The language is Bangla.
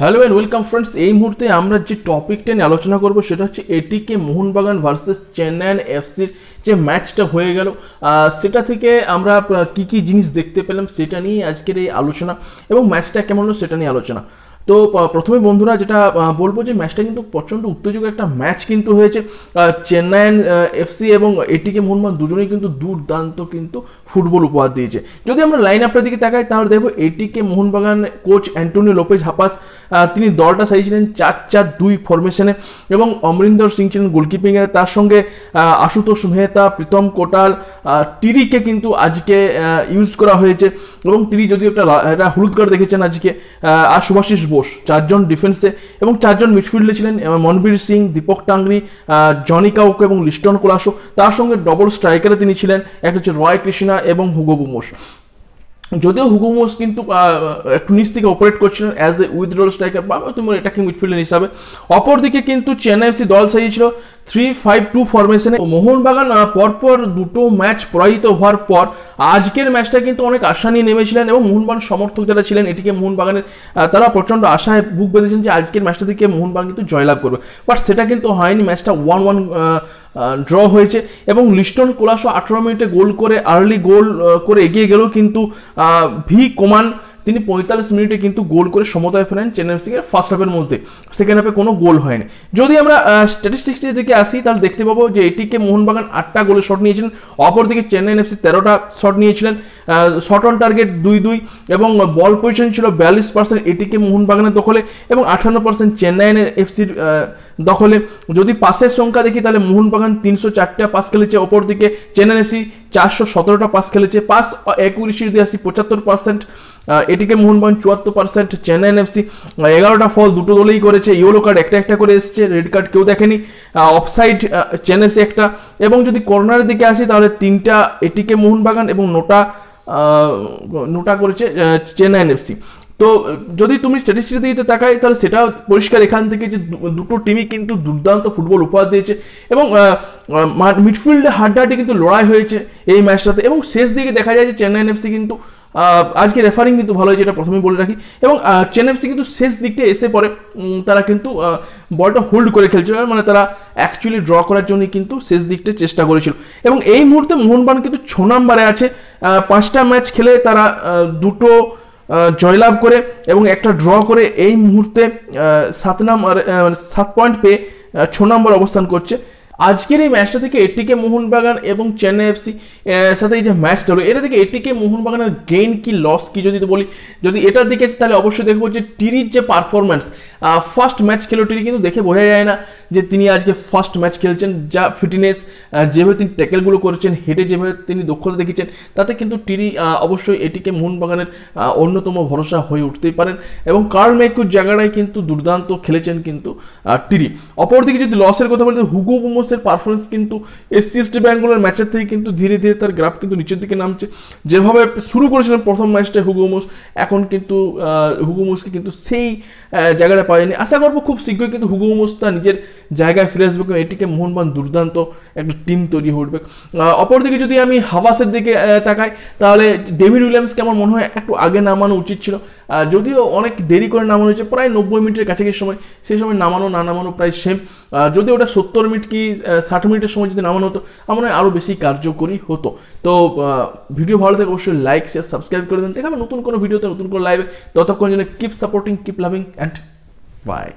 হ্যালো অ্যান্ড ওয়েলকাম ফ্রেন্ডস এই মুহূর্তে আমরা যে টপিকটা নিয়ে আলোচনা করব সেটা হচ্ছে এটিকে মোহনবাগান ভার্সেস চেন্নাইন এফসির যে ম্যাচটা হয়ে গেল। সেটা থেকে আমরা কি কি জিনিস দেখতে পেলাম সেটা নিয়ে আজকের এই আলোচনা এবং ম্যাচটা কেমন হলো সেটা নিয়ে আলোচনা। তো প্রথমে বন্ধুরা যেটা বলব যে ম্যাচটা কিন্তু প্রচণ্ড উত্তেজক একটা ম্যাচ কিন্তু হয়েছে। আহ, চেন্নাইন এফসি এবং এটিকে মোহনবাগান দুজনেই কিন্তু দুর্দান্ত কিন্তু ফুটবল উপহার দিয়েছে। যদি আমরা লাইন আপটার দিকে তাকাই তাহলে দেখব এটিকে Mohun Bagan coach Antonio Lopez Habas. তিনি দলটা সাজিয়েছিলেন চার চার দুই ফরমেশনে এবং অমরিন্দর সিং ছিলেন গোলকিপিংয়ে তার সঙ্গে আশুতোষ মেহতা প্রীতম কোটাল টিরিকে কিন্তু আজকে ইউজ করা হয়েছে। এবং তিনি যদি একটা হলুদ কার্ড দেখেছেন আজকে আর সুভাষিস বোস চারজন ডিফেন্সে এবং চারজন মিডফিল্ডে ছিলেন এবং মনবীর সিং, দীপক টাংরি জনি কাউকে এবং লিস্টন কোলাসো। তার সঙ্গে ডবল স্ট্রাইকারে তিনি ছিলেন, একটা হচ্ছে রয় কৃষ্ণা এবং হুগো বুমোস যদিও হুগোমোস কিন্তু একটু নিচ থেকে অপারেট করছিলেন অ্যাজ এ উইথড্রল স্ট্রাইকার বা তুমি অ্যাটাকিং মিডফিল্ডার হিসাবে। অপরদিকে কিন্তু চেন্নাই দল সাজিয়েছিল থ্রি ফাইভ টু ফরমেশনে মোহনবাগান পরপর দুটো ম্যাচ পরাজিত হওয়ার পর আজকের ম্যাচটা কিন্তু অনেক আশা নিয়ে নেমেছিলেন এবং মোহনবাগান সমর্থক যারা ছিলেন, এটিকে মোহনবাগানের তারা প্রচণ্ড আশায় বুক বেঁধেছেন যে আজকের ম্যাচটা থেকে মোহনবাগান কিন্তু জয়লাভ করবে। বাট সেটা কিন্তু হয়নি ম্যাচটা ওয়ান ওয়ান ড্র হয়েছে এবং লিস্টন কোলাসো আঠারো মিনিটে গোল করে আর্লি গোল করে এগিয়ে গেলেও কিন্তু ভি কোমান, তিনি পঁয়তাল্লিশ মিনিটে কিন্তু গোল করে সমতায় ফেলেন চেন্নাই এফসিকে ফার্স্ট হাফের মধ্যে। সেকেন্ড হাফে কোনো গোল হয়নি। যদি আমরা স্ট্যাটিস্টিক্সের দিকে আসি, তাহলে দেখতে পাবো যে এটিকে মোহনবাগান আটটা গোলের শট নিয়েছিলেন। অপরদিকে চেন্নাই এফসি তেরোটা শট নিয়েছিলেন। শট অন টার্গেট দুই দুই এবং বল পজিশন ছিল বিয়াল্লিশ পার্সেন্ট এটিকে মোহনবাগানের দখলে এবং আঠান্ন পার্সেন্ট চেন্নাইয়ের এফসির দখলে। যদি পাসের সংখ্যা দেখি, তাহলে মোহনবাগান তিনশো চারটা পাস খেলেছে। অপরদিকে চেন্নাই এফসি চারশো সতেরোটা পাস খেলেছে পাস একুরিশি যদি আসি পঁচাত্তর পার্সেন্ট এটিকে মোহনবাগান চুয়াত্তর পার্সেন্ট চেন্নাই এফসি এগারোটা ফল দুটো দলেই করেছে ইয়েলো কার্ড একটা একটা করে এসছে রেড কার্ড কেউ দেখেনি অফসাইড চেন্নাই এফসি একটা, এবং যদি কর্নারের দিকে আসি তাহলে তিনটা এটিকে মোহনবাগান এবং নোটা নোটা করেছে চেন্নাই এফসি তো, যদি তুমি স্ট্যাটিস্টিক্স দিকে তাকাই, তাহলে সেটা পরিষ্কার এখান থেকে যে দুটো টিমই কিন্তু দুর্দান্ত ফুটবল উপহার দিয়েছে এবং মিডফিল্ডে হাড্ডাহাড্ডি কিন্তু লড়াই হয়েছে এই ম্যাচটাতে এবং শেষ দিকে দেখা যায় যে চেন্নাই এফসি কিন্তু আজকে রেফারিং কিন্তু ভালো হয়েছে, এটা প্রথমেই বলে রাখি এবং চেন্নাই এফসি কিন্তু শেষ দিকটা এসে পরে তারা কিন্তু বলটা হোল্ড করে খেলছিল। মানে তারা অ্যাকচুয়ালি ড্র করার জন্য কিন্তু শেষ দিকটা চেষ্টা করেছিল। এবং এই মুহূর্তে মোহনবাগান কিন্তু ছ নম্বরে আছে। পাঁচটা ম্যাচ খেলে তারা দুটো জয়লাভ করে এবং একটা ড্র করে এই মুহূর্তে সাত নাম্বার মানে সাত পয়েন্ট পেয়ে ছ নম্বর অবস্থান করছে। আজকের এই ম্যাচটা থেকে এটিকে মোহনবাগান এবং চেন্নাই এফসি সাথে এই যে ম্যাচটা হলো এটা থেকে এটিকে মোহনবাগানের গেইন কি লস কি যদি বলি যদি এটা আসি, তাহলে অবশ্যই দেখব যে টিরির যে পারফরমেন্স ফার্স্ট ম্যাচ খেলো টিরি কিন্তু দেখে বোঝা যায় না যে তিনি আজকে ফার্স্ট ম্যাচ খেলছেন যা ফিটনেস যেভাবে তিনি ট্যাকেলগুলো করেছেন হেডে যেভাবে তিনি দক্ষতা দেখিয়েছেন তাতে কিন্তু টিরি অবশ্যই এটিকে মোহনবাগানের অন্যতম ভরসা হয়ে উঠতেই পারেন এবং কার্ল মেকুর জায়গাটায় কিন্তু দুর্দান্ত খেলেছেন কিন্তু টিরি। অপরদিকে যদি লসের কথা বলি হুগো বুমোসের পারফরমেন্স কিন্তু এসসি এসটি ব্যাঙ্গলোর ম্যাচের থেকে কিন্তু ধীরে ধীরে তার গ্রাফ কিন্তু নিচের দিকে নামছে। যেভাবে শুরু করেছিলেন প্রথম ম্যাচটা হুগোমোস এখন কিন্তু হুগোমোসকে কিন্তু সেই জায়গাটা পাওয়া যায়নি আশা করব খুব শীঘ্রই কিন্তু হুগোমোস তার নিজের জায়গায় ফিরে আসবে এবং এটিকে মোহনবান দুর্দান্ত একটা টিম তৈরি উঠবে। অপরদিকে যদি আমি হাওয়াসের দিকে তাকাই, তাহলে ডেভিড উইলিয়ামসকে আমার মনে হয়? একটু আগে নামানো উচিত ছিল। যদিও অনেক দেরি করে নামানো হয়েছে, প্রায় নব্বই মিনিটের কাছাকাছি সময়, সেই সময় নামানো, না নামানো প্রায় সেম যদি ওটা সত্তর মিনিট কি ষাট মিনিটের সময় যদি নামানো হতো, আমার আরও বেশি কার্যকরী হতো। তো ভিডিও ভালো থাকে অবশ্যই লাইক শেয়ার সাবস্ক্রাইব করে দেন দেখাবেন নতুন কোনো ভিডিওতে, নতুন কোনো লাইভে ততক্ষণ জন্য keep supporting keep loving and bye